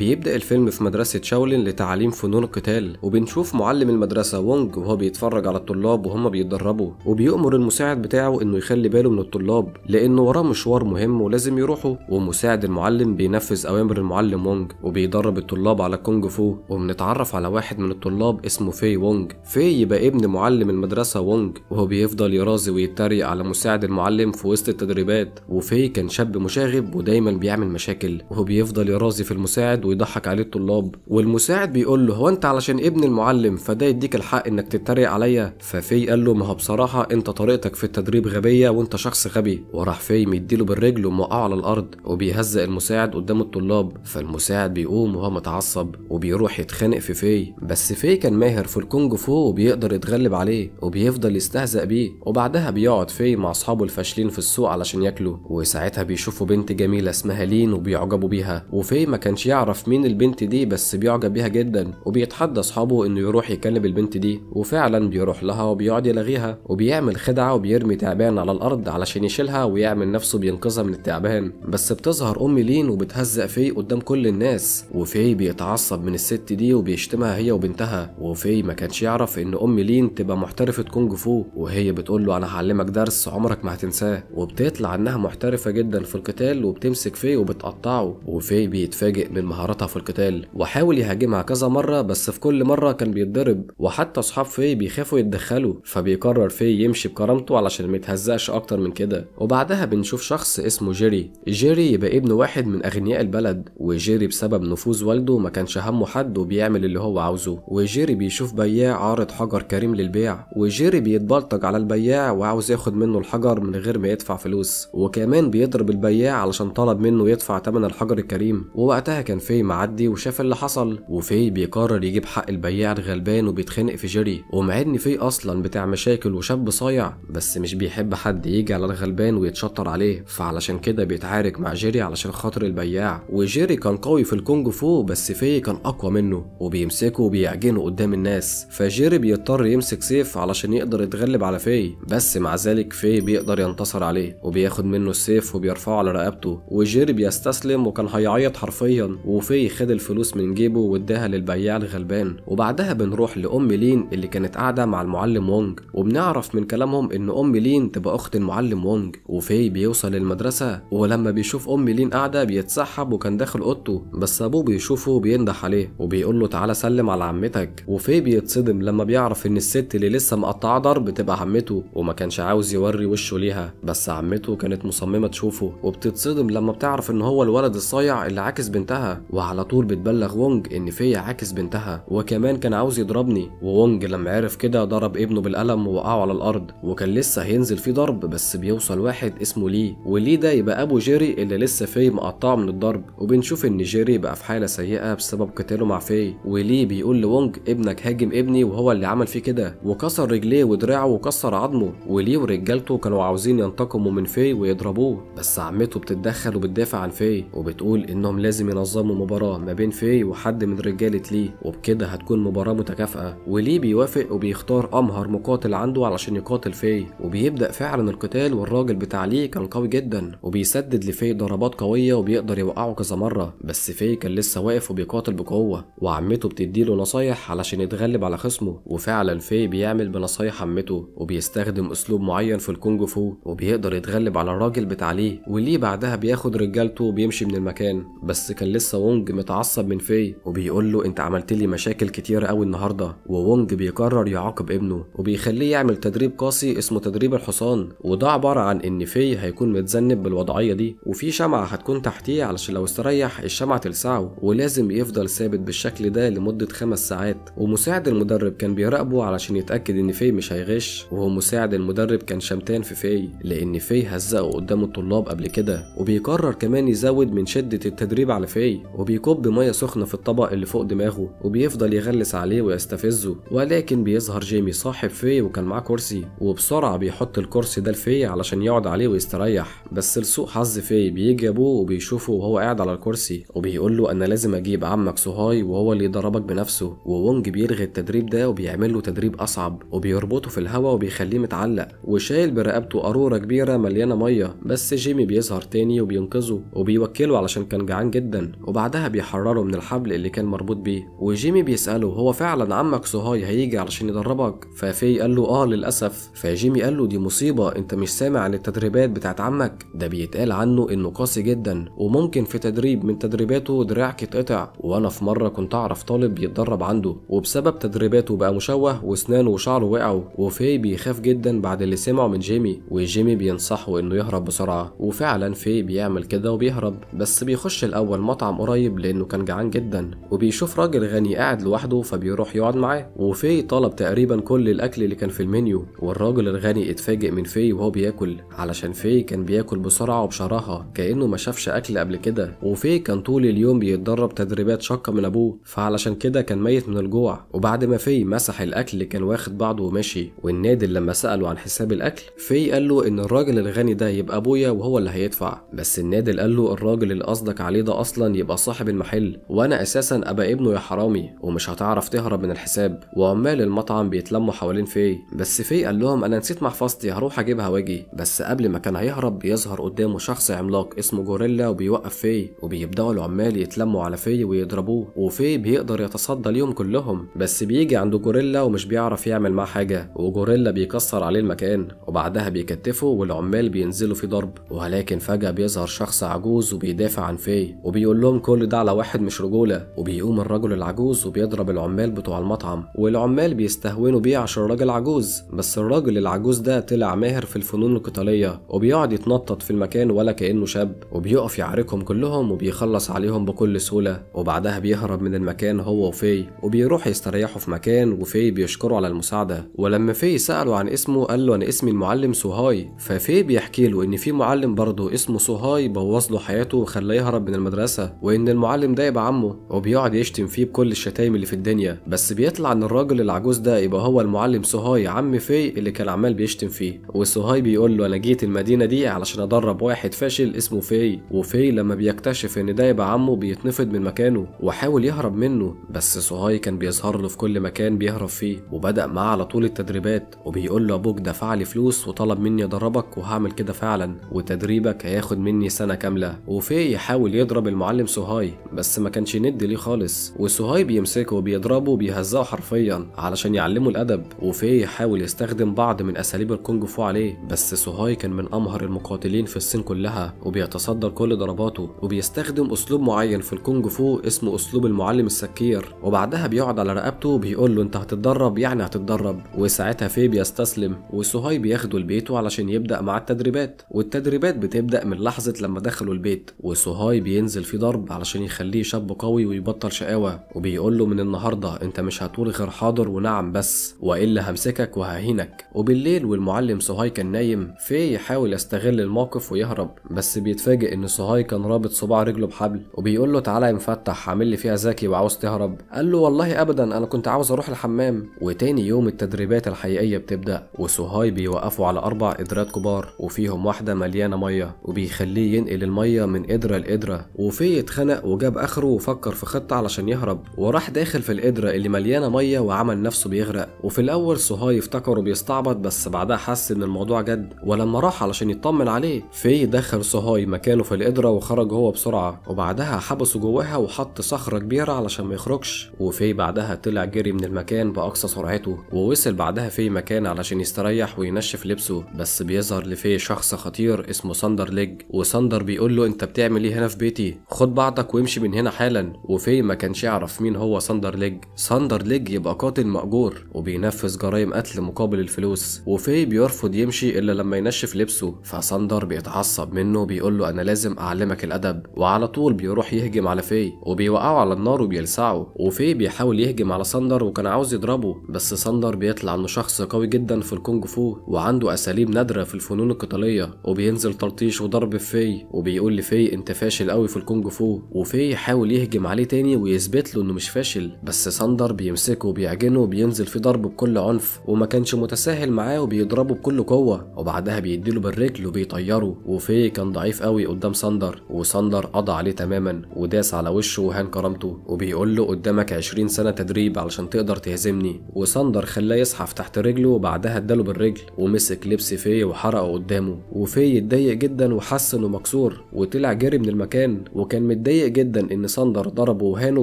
بيبدأ الفيلم في مدرسة شاولين لتعليم فنون القتال وبنشوف معلم المدرسة وونج وهو بيتفرج على الطلاب وهم بيتدربوا وبيأمر المساعد بتاعه إنه يخلي باله من الطلاب لأنه وراه مشوار مهم ولازم يروحوا ومساعد المعلم بينفذ أوامر المعلم وونج وبيدرب الطلاب على كونج فو وبنتعرف على واحد من الطلاب اسمه في وونج. في يبقى ابن معلم المدرسة وونج وهو بيفضل يرازي ويتريق على مساعد المعلم في وسط التدريبات وفي كان شاب مشاغب ودايما بيعمل مشاكل وهو بيفضل يرازي في المساعد ويضحك عليه الطلاب. والمساعد بيقول له هو أنت علشان ابن المعلم فده يديك الحق إنك تتريق عليا؟ ففي قال له ما هو بصراحة أنت طريقتك في التدريب غبية وأنت شخص غبي. وراح في مديله بالرجل وموقعه على الأرض وبيهزق المساعد قدام الطلاب. فالمساعد بيقوم وهو متعصب وبيروح يتخانق في في. بس في كان ماهر في الكونج فو وبيقدر يتغلب عليه وبيفضل يستهزأ بيه. وبعدها بيقعد في مع أصحابه الفاشلين في السوق علشان ياكلوا. وساعتها بيشوفوا بنت جميلة اسمها لين وبيعجبوا بيها. وفي ما كانش يعرف مين البنت دي بس بيعجب بيها جدا وبيتحدى أصحابه إنه يروح يكلم البنت دي وفعلا بيروح لها وبيقعد يلغيها وبيعمل خدعة وبيرمي تعبان على الأرض علشان يشيلها ويعمل نفسه بينقذها من التعبان. بس بتظهر أم لين وبتهزق في قدام كل الناس وفي بيتعصب من الست دي وبيشتمها هي وبنتها وفي ما كانش يعرف إن أم لين تبقى محترفة كونج فو وهي بتقول له أنا هعلمك درس عمرك ما هتنساه. وبتطلع إنها محترفة جدا في القتال وبتمسك في وبتقطعه وفي بيتفاجئ من مهاراتها في القتال وحاول يهاجمها كذا مرة بس في كل مرة كان بيتضرب وحتى أصحاب في بيخافوا يتدخلوا فبيقرر في يمشي بكرامته علشان ما يتهزقش أكتر من كده. وبعدها بنشوف شخص اسمه جيري. جيري يبقى ابن واحد من أغنياء البلد وجيري بسبب نفوذ والده ما كانش همه حد وبيعمل اللي هو عاوزه. وجيري بيشوف بياع عارض حجر كريم للبيع. وجيري بيتبلطج على البياع وعاوز ياخد منه الحجر من غير ما يدفع فلوس. وكمان بيضرب البياع علشان طلب منه يدفع تمن الحجر الكريم. ووقتها كان في معدي وشاف اللي حصل. وفي بيقرر يجيب حق البياع الغلبان وبيتخانق في جيري ومع ان في أصلا بتاع مشاكل وشاب صايع بس مش بيحب حد يجي على الغلبان ويتشطر عليه. فعلشان كده بيتعارك مع جيري علشان خاطر البياع. وجيري كان قوي في الكونج فو بس في كان أقوى منه. وبيمسكه وبيعجنه قدام الناس. فجيري بيضطر يمسك سيف علشان يقدر يتغلب على في بس مع ذلك في بيقدر ينتصر عليه. وبياخد منه السيف وبيرفعه على رقبته. وجيري بيستسلم وكان هيعيط حرفيا. وفي خد الفلوس من جيبه واداها للبياع الغلبان. وبعدها بنروح لأم لين اللي كانت قاعدة مع المعلم وونج. وبنعرف من كلامهم إن أم لين تبقى أخت المعلم وونج. وفي بيوصل المدرسة ولما بيشوف أم لين قاعدة بيتسحب وكان داخل أوضته بس أبوه بيشوفه وبينده عليه وبيقول له تعالى سلم على عمتك. وفي بيتصدم لما بيعرف إن الست اللي لسه مقطعة ضرب تبقى عمته وما كانش عاوز يوري وشه ليها. بس عمته كانت مصممة تشوفه. وبتتصدم لما بتعرف إن هو الولد الصايع اللي عاكس بنتها. وعلى طول بتبلغ وونج إن في عاكس بنتها. وكمان كان عاوز يضربني وونج لما عرف كده ضرب ابنه بالقلم ووقعه على الأرض. وكان لسه هينزل فيه ضرب بس بيوصل واحد اسمه لي. ولي ده يبقى أبو جيري اللي لسه في مقطعه من الضرب. وبنشوف إن جيري بقى في حالة سيئة بسبب قتاله مع في ولي بيقول لوونج ابنك هاجم ابني وهو اللي عمل فيه كده. وكسر رجليه ودراعه وكسر عظمه. ولي ورجالته كانوا عاوزين ينتقموا من في ويضربوه. بس عمته بتتدخل وبتدافع عن في وبتقول إنهم لازم ينظموا مباراة ما بين في وحد من رجالة لي وبكده هتكون مباراة متكافئة. ولي بيوافق وبيختار أمهر مقاتل عنده علشان يقاتل في وبيبدأ فعلا القتال والراجل بتاع لي كان قوي جدا وبيسدد لفي ضربات قوية وبيقدر يوقعه كذا مرة. بس في كان لسه واقف وبيقاتل بقوة وعمته بتديله نصايح علشان يتغلب على خصمه. وفعلا في بيعمل بنصايح عمته وبيستخدم أسلوب معين في الكونج فو وبيقدر يتغلب على الراجل بتاع لي. وليه بعدها بياخد رجالته وبيمشي من المكان. بس كان لسه وونج متعصب من في وبيقول له انت عملت لي مشاكل كتير قوي النهارده وونج بيقرر يعاقب ابنه وبيخليه يعمل تدريب قاسي اسمه تدريب الحصان وده عبارة عن إن في هيكون متذنب بالوضعية دي وفي شمعة هتكون تحتيه علشان لو استريح الشمعة تلسعه ولازم يفضل ثابت بالشكل ده لمدة خمس ساعات. ومساعد المدرب كان بيراقبه علشان يتأكد إن في مش هيغش وهو مساعد المدرب كان شمتان في في لإن في هزقه قدام الطلاب قبل كده. وبيقرر كمان يزود من شدة التدريب على في وبيكب مية سخنة في الطبق اللي فوق دماغه وبيفضل يغلس عليه ويستفزه ولكن بيظهر جيمي صاحب في وكان معاه كرسي وبسرعة بيحط الكرسي ده لفي علشان يقعد عليه ويستريح. بس لسوء حظ في بيجي ابوه وبيشوفه وهو قاعد على الكرسي وبيقول له أنا لازم أجيب عمك سوهاي وهو اللي يدربك بنفسه وونج بيلغي التدريب ده وبيعمل له تدريب أصعب وبيربطه في الهواء وبيخليه متعلق وشايل برقبته قاروره كبيرة مليانة مية. بس جيمي بيظهر تاني وبينقذه وبيوكله علشان كان جعان جدا وبعدها وبعدها بيحرره من الحبل اللي كان مربوط بيه. وجيمي بيسأله هو فعلا عمك سوهاي هيجي علشان يدربك؟ ففي قال له آه للأسف. فجيمي قال له دي مصيبة أنت مش سامع عن التدريبات بتاعت عمك. ده بيتقال عنه إنه قاسي جدا وممكن في تدريب من تدريباته دراعك يتقطع وأنا في مرة كنت أعرف طالب بيتدرب عنده وبسبب تدريباته بقى مشوه وأسنانه وشعره وقعوا. وفي بيخاف جدا بعد اللي سمعه من جيمي وجيمي بينصحه إنه يهرب بسرعة. وفعلا في بيعمل كده وبيهرب بس بيخش الأول مطعم قريب لأنه كان جعان جدا وبيشوف راجل غني قاعد لوحده فبيروح يقعد معاه. وفي طلب تقريبا كل الأكل اللي كان في المنيو والراجل الغني اتفاجئ من في وهو بياكل علشان في كان بياكل بسرعة وبشراهة كأنه ما شافش أكل قبل كده. وفي كان طول اليوم بيتدرب تدريبات شاقة من أبوه فعلشان كده كان ميت من الجوع. وبعد ما في مسح اللي كان واخد بعضه ومشي. والنادل لما سأله عن حساب الأكل في قال له إن الراجل الغني ده يبقى أبويا وهو اللي هيدفع. بس النادل قال له الراجل اللي قصدك عليه ده أصلا يبقى صاحب المحل وأنا أساسا ابقى ابنه يا حرامي ومش هتعرف تهرب من الحساب. وعمال المطعم بيتلموا حوالين في بس في قال لهم أنا نسيت محفظتي هروح أجيبها وأجي. بس قبل ما كان هيهرب بيظهر قدامه شخص عملاق اسمه جوريلا وبيوقف في وبيبداوا العمال يتلموا على في ويضربوه. وفي بيقدر يتصدى ليهم كلهم. بس بيجي عند جوريلا ومش بيعرف يعمل معاه حاجة. وجوريلا بيكسر عليه المكان. وبعدها بيكتفه والعمال بينزلوا في ضرب. ولكن فجأة بيظهر شخص عجوز وبيدافع عن في وبيقول لهم كل ده على واحد مش رجولة وبيقوم الرجل العجوز وبيضرب العمال بتوع المطعم والعمال بيستهونوا بيه عشان راجل عجوز. بس الراجل العجوز ده طلع ماهر في الفنون القتالية وبيقعد يتنطط في المكان ولا كأنه شاب وبيقف يعاركهم كلهم وبيخلص عليهم بكل سهولة. وبعدها بيهرب من المكان هو وفي وبيروح يستريحوا في مكان وفي بيشكره على المساعدة. ولما في ساله عن اسمه قال له أنا اسمي المعلم سوهاي. ففي بيحكي له إن في معلم برضه اسمه سوهاي بوظ له حياته وخلاه يهرب من المدرسة. وان المعلم ده يبقى عمه وبيقعد يشتم فيه بكل الشتايم اللي في الدنيا. بس بيطلع إن الراجل العجوز ده يبقى هو المعلم سوهاي عم في اللي كان عمال بيشتم فيه. وسوهاي بيقول له أنا جيت المدينة دي علشان أدرب واحد فاشل اسمه في وفي لما بيكتشف إن ده يبقى عمه بيتنفض من مكانه وحاول يهرب منه. بس سوهاي كان بيظهر له في كل مكان بيهرب فيه وبدأ معاه على طول التدريبات. وبيقول له أبوك دفع لي فلوس وطلب مني أدربك وهعمل كده فعلا وتدريبك هياخد مني سنة كاملة. وفي يحاول يضرب المعلم سوهاي بس ما كانش ند ليه خالص. وسوهاي بيمسكه وبيضربه وبيهزقه حرفيا علشان يعلمه الأدب. وفي يحاول يستخدم بعض من أساليب الكونج فو عليه بس سوهاي كان من أمهر المقاتلين في الصين كلها وبيتصدى لكل ضرباته وبيستخدم أسلوب معين في الكونج فو اسمه أسلوب المعلم السكير. وبعدها بيقعد على رقبته وبيقول له أنت هتتدرب؟ يعني هتتدرب. وساعتها في بيستسلم. وسوهاي بياخده لبيته علشان يبدأ مع التدريبات. والتدريبات بتبدأ من لحظة لما دخلوا البيت. وسوهاي بينزل في ضرب علشان يخليه شاب قوي ويبطل شقاوة. وبيقول له من النهارده أنت مش هتقول غير حاضر ونعم بس وإلا همسكك وههينك. وبالليل والمعلم سوهاي كان نايم في يحاول يستغل الموقف ويهرب بس بيتفاجئ إن سوهاي كان رابط صباع رجله بحبل. وبيقول له تعالى يا مفتح عامل لي فيها ذكي وعاوز تهرب. قال له والله ابدا أنا كنت عاوز أروح الحمام. وتاني يوم التدريبات الحقيقية بتبدأ وسوهاي بيوقفوا على أربع قدرات كبار وفيهم واحدة مليانة مية وبيخليه ينقل المية من قدره لقدره وفي اتخنق وجاب آخره وفكر في خطة علشان يهرب وراح داخل في القدره اللي مليانة مية وعمل نفسه بيغرق. وفي الأول سوهاي افتكره بيستعبط بس بعدها حس إن الموضوع جد. ولما راح علشان يطمن عليه في دخل سوهاي مكانه في القدره وخرج هو بسرعة. وبعدها حبسه جواها وحط صخرة كبيرة علشان ما يخرجش. وفي بعدها طلع جري من المكان بأقصى سرعته. ووصل بعدها في مكان علشان يستريح وينشف لبسه بس بيظهر لفي شخص خطير اسمه ساندر ليج. وساندر بيقول له أنت بتعمل إيه هنا في بيتي؟ خد بعضك وامشي من هنا حالا. وفي ما كانش يعرف مين هو ساندر ليج. ساندر ليج يبقى قاتل مأجور وبينفذ جرائم قتل مقابل الفلوس. وفي بيرفض يمشي إلا لما ينشف لبسه. فساندر بيتعصب منه بيقول له أنا لازم أعلمك الأدب. وعلى طول بيروح يهجم على في وبيوقعه على النار وبيلسعه. وفي بيحاول يهجم على ساندر وكان عاوز يضربه. بس ساندر بيطلع إنه شخص قوي جدا في الكونج فو وعنده أساليب نادرة في الفنون القتالية. وبينزل تلطيش وضرب في وبيقول لفي أنت فاشل قوي في الكونج فو. وفي يحاول يهجم عليه تاني ويثبت له إنه مش فاشل بس ساندر بيمسكه وبيعجنه وبينزل في ضرب بكل عنف وما كانش متساهل معاه وبيضربه بكل قوة وبعدها بيديله بالرجل وبيطيره وفي كان ضعيف قوي قدام ساندر وساندر قضى عليه تماما وداس على وشه وهان كرامته وبيقول له قدامك 20 سنة تدريب علشان تقدر تهزمني. وساندر خلاه يزحف تحت رجله وبعدها اداله بالرجل ومسك لبس في وحرقه قدامه وفي اتضايق جدا وحس إنه مكسور وطلع جري من المكان وكان متضايق متضايق جدا إن ساندر ضربه وهانه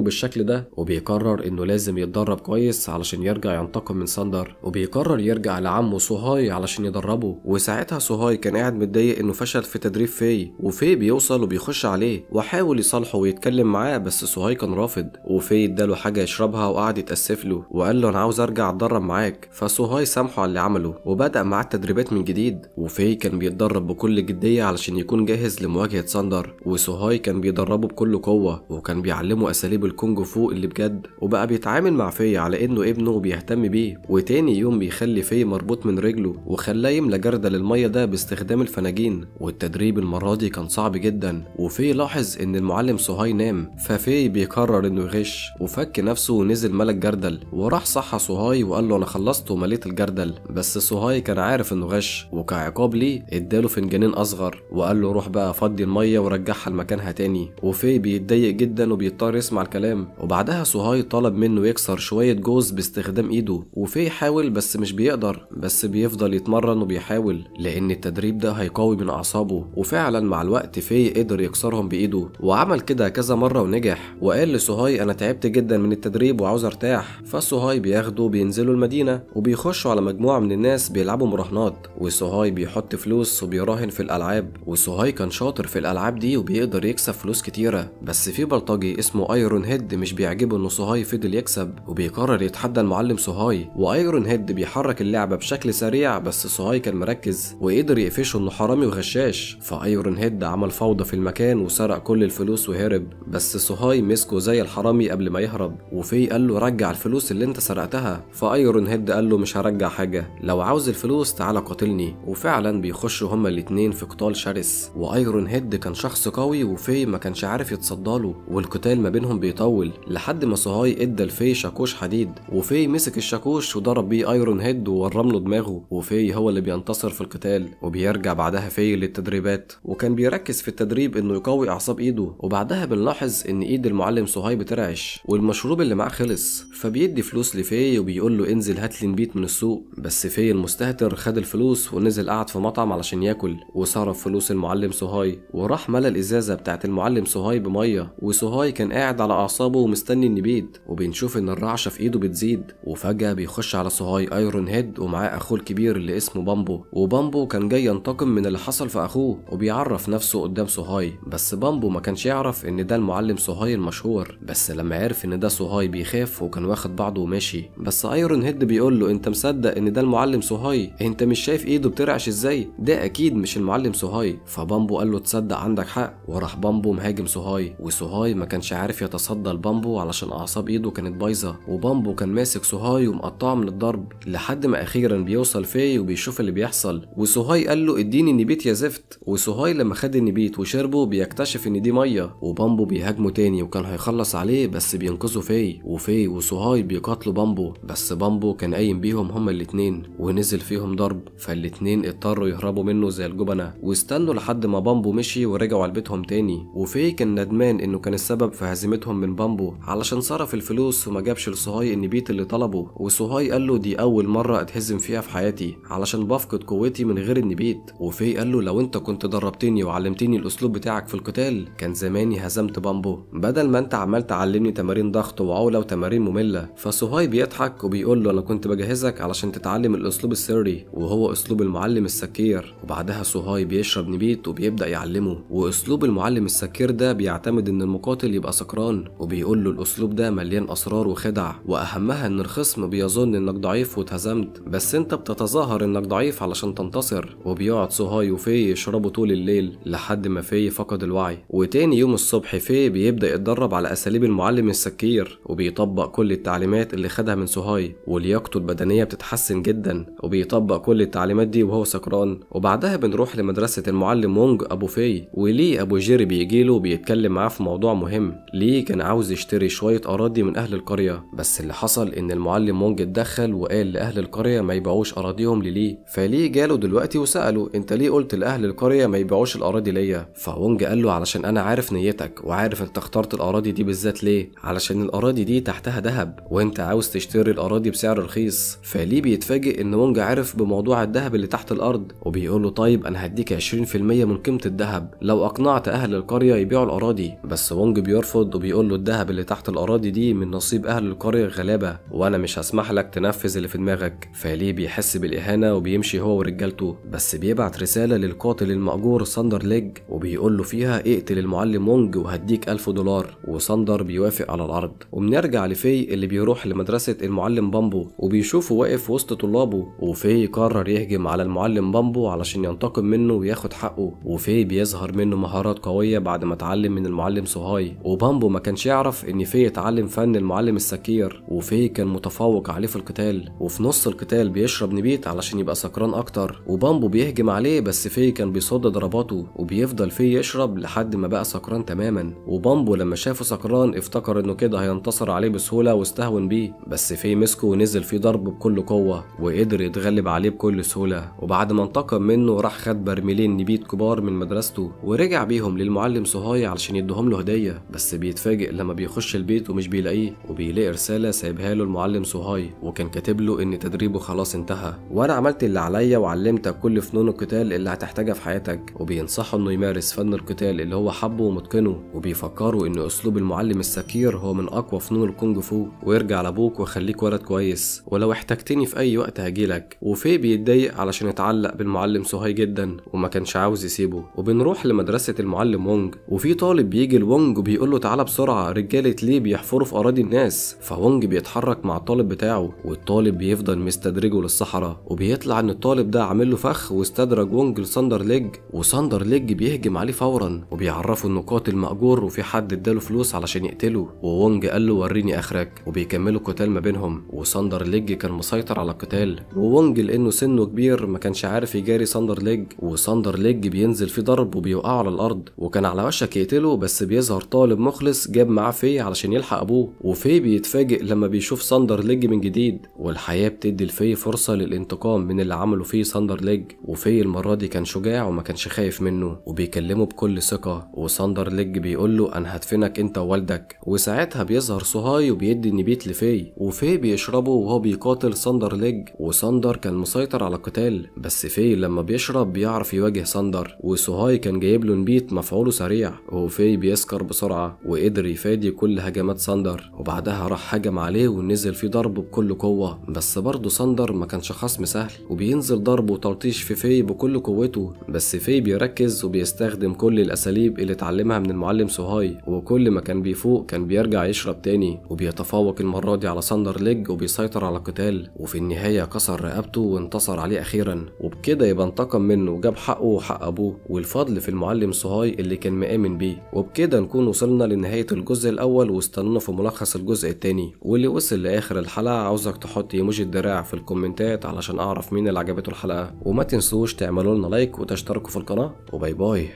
بالشكل ده وبيقرر إنه لازم يتدرب كويس علشان يرجع ينتقم من ساندر وبيقرر يرجع لعمه سوهاي علشان يدربه. وساعتها سوهاي كان قاعد متضايق إنه فشل في تدريب في وفي بيوصل وبيخش عليه وحاول يصالحه ويتكلم معاه بس سوهاي كان رافض. وفي اداله حاجة يشربها وقعد يتأسف له وقال له أنا عاوز أرجع أتدرب معاك. فسوهاي سامحه على اللي عمله وبدأ معاه التدريبات من جديد. وفي كان بيتدرب بكل جدية علشان يكون جاهز لمواجهة ساندر وسوهاي كان بيدربه بكل قوة وكان بيعلمه أساليب الكونج فو اللي بجد وبقى بيتعامل مع في على إنه ابنه وبيهتم بيه. وتاني يوم بيخلي في مربوط من رجله وخلاه يملى جردل المية ده باستخدام الفناجين. والتدريب المرة دي كان صعب جدا وفي لاحظ إن المعلم سوهاي نام ففي بيقرر إنه يغش وفك نفسه ونزل ملى الجردل. وراح صحى سوهاي وقال له أنا خلصت ومليت الجردل. بس سوهاي كان عارف إنه غش وكعقاب ليه اداله فنجانين أصغر وقال له روح بقى فضي المية ورجعها لمكانها تاني. وفي بيتضايق جدا وبيضطر يسمع الكلام. وبعدها سوهاي طلب منه يكسر شوية جوز باستخدام إيده. وفي حاول بس مش بيقدر بس بيفضل يتمرن وبيحاول لأن التدريب ده هيقوي من أعصابه. وفعلا مع الوقت في قدر يكسرهم بإيده. وعمل كده كذا مرة ونجح. وقال لسوهاي أنا تعبت جدا من التدريب وعاوز أرتاح. فسوهاي بياخده وبينزلوا المدينة. وبيخشوا على مجموعة من الناس بيلعبوا مراهنات. وسوهاي بيحط فلوس وبيراهن في الألعاب. وسوهاي كان شاطر في الألعاب دي وبيقدر يكسب فلوس كتيره بس في بلطجي اسمه ايرون هيد مش بيعجبه ان سوهاي فضل يكسب وبيقرر يتحدى المعلم سوهاي وايرون هيد بيحرك اللعبة بشكل سريع بس سوهاي كان مركز وقدر يقفشه إنه حرامي وغشاش. فايرون هيد عمل فوضى في المكان وسرق كل الفلوس وهرب بس سوهاي مسكه زي الحرامي قبل ما يهرب. وفي قال له رجع الفلوس اللي انت سرقتها. فايرون هيد قال له مش هرجع حاجة لو عاوز الفلوس تعالى قاتلني. وفعلا بيخشوا هما الاتنين في قتال شرس. وايرون هيد كان شخص قوي وفي ما كانش عارف يتصداله والقتال ما بينهم بيطول لحد ما سوهاي إدى لفي شاكوش حديد. وفي مسك الشاكوش وضرب بيه أيرون هيد وورم له دماغه. وفي هو اللي بينتصر في القتال وبيرجع بعدها في للتدريبات. وكان بيركز في التدريب إنه يقوي أعصاب إيده. وبعدها بنلاحظ إن إيد المعلم سوهاي بترعش والمشروب اللي معاه خلص. فبيدي فلوس لفي وبيقول له انزل هات لي نبيت من السوق. بس في المستهتر خد الفلوس ونزل قعد في مطعم علشان ياكل. وصرف فلوس المعلم سوهاي وراح ملى الإزازة بتاعت المعلم سوهاي بمية وسوهاي كان قاعد على أعصابه ومستني النبيت وبنشوف إن الرعشة في إيده بتزيد وفجأة بيخش على سوهاي أيرون هيد ومعاه أخوه الكبير اللي اسمه بامبو. وبامبو كان جاي ينتقم من اللي حصل في أخوه وبيعرف نفسه قدام سوهاي بس بامبو ما كانش يعرف إن ده المعلم سوهاي المشهور بس لما عرف إن ده سوهاي بيخاف وكان واخد بعضه وماشي. بس أيرون هيد بيقول له أنت مصدق إن ده المعلم سوهاي أنت مش شايف إيده بترعش إزاي؟ ده أكيد مش المعلم سوهاي فبامبو قال له تصدق عندك حق. وراح بامبو مهاجم سوهاي وسوهاي ما كانش عارف يتصدى لبامبو علشان أعصاب إيده كانت بايظة وبامبو كان ماسك سوهاي ومقطعه من الضرب لحد ما أخيرا بيوصل في وبيشوف اللي بيحصل. وسوهاي قال له إديني النبيت يا زفت. وسوهاي لما خد النبيت وشربه بيكتشف إن دي مية وبامبو بيهاجمه تاني وكان هيخلص عليه بس بينقذه في وفي وسوهاي بيقاتلوا بامبو بس بامبو كان قايم بيهم هما الاتنين ونزل فيهم ضرب فالاتنين اضطروا يهربوا منه زي الجبناء. واستنوا لحد ما بامبو مشي ورجعوا لبيتهم تاني. وفي كان ندمان إنه كان السبب في هزيمتهم من بامبو علشان صرف الفلوس وما جابش لسوهاي النبيت اللي طلبه وسوهاي قال له دي أول مرة أتهزم فيها في حياتي علشان بفقد قوتي من غير النبيت. وفي قال له لو أنت كنت دربتني وعلمتني الأسلوب بتاعك في القتال كان زماني هزمت بامبو. بدل ما أنت عمال تعلمني تمارين ضغط وعقلة وتمارين مملة فسوهاي بيضحك وبيقول له أنا كنت بجهزك علشان تتعلم الأسلوب السري وهو أسلوب المعلم السكير. وبعدها سوهاي بيشرب نبيت وبيبدأ يعلمه. وأسلوب المعلم السكير ده بيعتمد إن المقاتل يبقى سكران وبيقول له الأسلوب ده مليان أسرار وخدع وأهمها إن الخصم بيظن إنك ضعيف واتهزمت. بس أنت بتتظاهر إنك ضعيف علشان تنتصر وبيقعد سوهاي وفي يشربوا طول الليل لحد ما في فقد الوعي. وتاني يوم الصبح في بيبدأ يتدرب على أساليب المعلم السكير وبيطبق كل التعليمات اللي خدها من سوهاي ولياقته البدنية بتتحسن جدا وبيطبق كل التعليمات دي وهو سكران. وبعدها بنروح لمدرسة المعلم مونج أبو في وليه أبو جيري بيجيله وبيتكلم معاه في موضوع مهم. ليه كان عاوز يشتري شوية أراضي من أهل القرية؟ بس اللي حصل إن المعلم وونج اتدخل وقال لأهل القرية ما يبيعوش أراضيهم لليه. فليه جاله دلوقتي وسأله أنت ليه قلت لأهل القرية ما يبيعوش الأراضي ليا؟ فوونج قال له علشان أنا عارف نيتك وعارف أنت اخترت الأراضي دي بالذات ليه. علشان الأراضي دي تحتها ذهب وأنت عاوز تشتري الأراضي بسعر رخيص. فليه بيتفاجئ إن وونج عارف بموضوع الذهب اللي تحت الأرض وبيقول له طيب أنا هديك 20% من قيمة الذهب. لو أقنعت أهل القرية يبيعوا الأراضي بس وونج بيرفض وبيقول له الذهب اللي تحت الأراضي دي من نصيب أهل القرية الغلابة وأنا مش هسمح لك تنفذ اللي في دماغك. فليه بيحس بالإهانة وبيمشي هو ورجالته بس بيبعت رسالة للقاتل المأجور ساندر ليج وبيقول له فيها اقتل المعلم وونج وهديك ألف دولار. وساندر بيوافق على العرض. وبنرجع لفي اللي بيروح لمدرسة المعلم بامبو وبيشوفه واقف وسط طلابه وفي قرر يهجم على المعلم بامبو علشان ينتقم منه وياخد حقه. وفي بيظهر منه مهارات قوية بعد ما اتعلم من المعلم سوهاي وبامبو ما كانش يعرف إن في اتعلم فن المعلم السكير. وفي كان متفوق عليه في القتال. وفي نص القتال بيشرب نبيت علشان يبقى سكران أكتر. وبامبو بيهجم عليه بس في كان بيصد ضرباته. وبيفضل في يشرب لحد ما بقى سكران تماما. وبامبو لما شافه سكران افتكر إنه كده هينتصر عليه بسهولة واستهون بيه. بس في مسكه ونزل فيه ضرب بكل قوة. وقدر يتغلب عليه بكل سهولة. وبعد ما انتقم منه راح خد برميلين نبيت كبار من مدرسته. ورجع بيهم للمعلم سوهاي علشان يديهم له هدية بس بيتفاجئ لما بيخش البيت ومش بيلاقيه وبيلاقي رسالة سايبها له المعلم سوهاي وكان كاتب له إن تدريبه خلاص انتهى. وأنا عملت اللي عليا وعلمتك كل فنون القتال اللي هتحتاجها في حياتك. وبينصحه إنه يمارس فن القتال اللي هو حبه ومتقنه وبيفكره إن أسلوب المعلم السكير هو من أقوى فنون الكونج فو. وارجع لأبوك وخليك ولد كويس. ولو احتجتني في أي وقت هجيلك. وفي بيتضايق علشان يتعلق بالمعلم سوهاي جدا وما كانش عاوز يسيبه. وبنروح لمدرسة المعلم وونج وفي طالب بيجي لوونج وبيقول له تعالى بسرعة رجالة ليه بيحفروا في أراضي الناس؟ فوونج بيتحرك مع الطالب بتاعه والطالب بيفضل مستدرجه للصحراء وبيطلع إن الطالب ده عامل له فخ واستدرج وونج لساندر ليج وساندر ليج بيهجم عليه فورا وبيعرفه إنه قاتل مأجور وفي حد اداله فلوس علشان يقتله ووونج قال له وريني آخرك وبيكملوا قتال ما بينهم وساندر ليج كان مسيطر على القتال ووونج لأنه سنه كبير ما كانش عارف يجاري ساندر ليج وساندر ليج بينزل فيه ضرب وبيوقعه على الأرض وكان على وشك يقتله بس بيظهر طالب مخلص جاب معاه في علشان يلحق أبوه. وفي بيتفاجئ لما بيشوف ساندر ليج من جديد. والحياة بتدي لفي فرصة للانتقام من اللي عمله فيه ساندر ليج. وفي المرة دي كان شجاع وما كانش خايف منه. وبيكلمه بكل ثقة. وساندر ليج بيقول له أنا هدفنك أنت ووالدك. وساعتها بيظهر سوهاي وبيدي النبيت لفي وفي بيشربه وهو بيقاتل ساندر ليج. وساندر كان مسيطر على القتال بس في لما بيشرب بيعرف يواجه ساندر. وسوهاي كان جايب له نبيت مفعوله سريع. وفي بيسكر بسرعة وقدر يفادي كل هجمات ساندر. وبعدها راح هجم عليه ونزل فيه ضرب بكل قوة. بس برضه ساندر ما كانش خصم سهل. وبينزل ضرب وتلطيش في في بكل قوته. بس في بيركز وبيستخدم كل الأساليب اللي اتعلمها من المعلم سوهاي. وكل ما كان بيفوق كان بيرجع يشرب تاني. وبيتفوق المرة دي على ساندر ليج وبيسيطر على القتال وفي النهاية كسر رقبته وانتصر عليه أخيرا. وبكده يبقى انتقم منه وجاب حقه وحق أبوه. والفضل في المعلم سوهاي اللي كان مآمن بيه. وبكده نكون وصلنا لنهاية الجزء الأول واستنونا في ملخص الجزء التاني. واللي وصل لآخر الحلقة عاوزك تحط إيموجي الدراع في الكومنتات علشان أعرف مين اللي عجبته الحلقة. وما تنسوش تعملوا لنا like وتشتركوا في القناة. و bye bye.